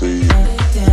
see.